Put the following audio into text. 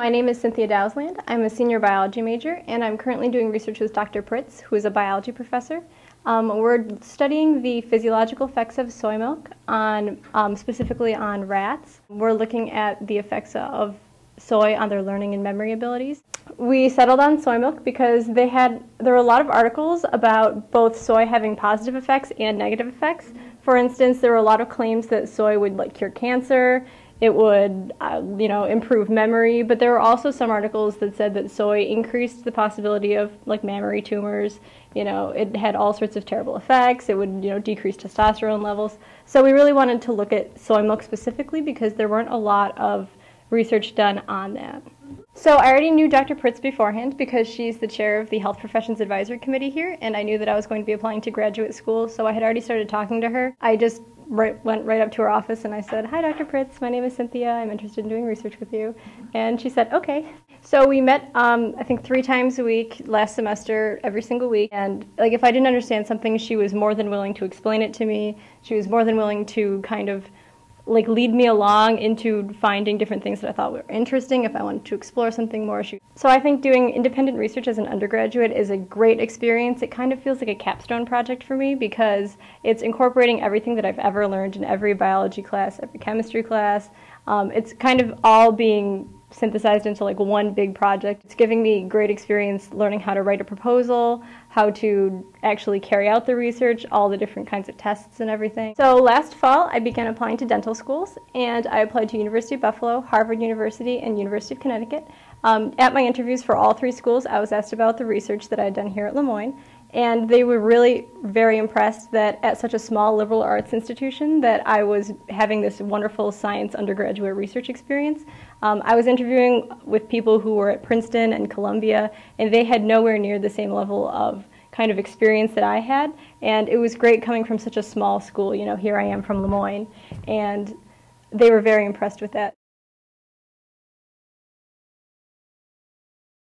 My name is Cynthia Dowsland. I'm a senior biology major, and I'm currently doing research with Dr. Pritz, who is a biology professor. Um, we're studying the physiological effects of soy milk on um, specifically on rats. We're looking at the effects of soy on their learning and memory abilities. We settled on soy milk because they had there were a lot of articles about both soy having positive effects and negative effects. For instance, there were a lot of claims that soy would like cure cancer it would, uh, you know, improve memory. But there were also some articles that said that soy increased the possibility of like mammary tumors. You know, it had all sorts of terrible effects. It would, you know, decrease testosterone levels. So we really wanted to look at soy milk specifically because there weren't a lot of research done on that. So I already knew Dr. Pritz beforehand because she's the chair of the Health Professions Advisory Committee here, and I knew that I was going to be applying to graduate school, so I had already started talking to her. I just right, went right up to her office and I said, Hi, Dr. Pritz, my name is Cynthia. I'm interested in doing research with you. And she said, Okay. So we met, um, I think, three times a week last semester, every single week. And like, if I didn't understand something, she was more than willing to explain it to me. She was more than willing to kind of like lead me along into finding different things that I thought were interesting if I wanted to explore something more. So I think doing independent research as an undergraduate is a great experience. It kind of feels like a capstone project for me because it's incorporating everything that I've ever learned in every biology class, every chemistry class. Um, it's kind of all being synthesized into like one big project. It's giving me great experience learning how to write a proposal, how to actually carry out the research, all the different kinds of tests and everything. So last fall I began applying to dental schools and I applied to University of Buffalo, Harvard University, and University of Connecticut. Um, at my interviews for all three schools I was asked about the research that I had done here at Le Moyne and they were really very impressed that at such a small liberal arts institution that I was having this wonderful science undergraduate research experience. Um, I was interviewing with people who were at Princeton and Columbia, and they had nowhere near the same level of kind of experience that I had. And it was great coming from such a small school. You know, here I am from Le Moyne, and they were very impressed with that.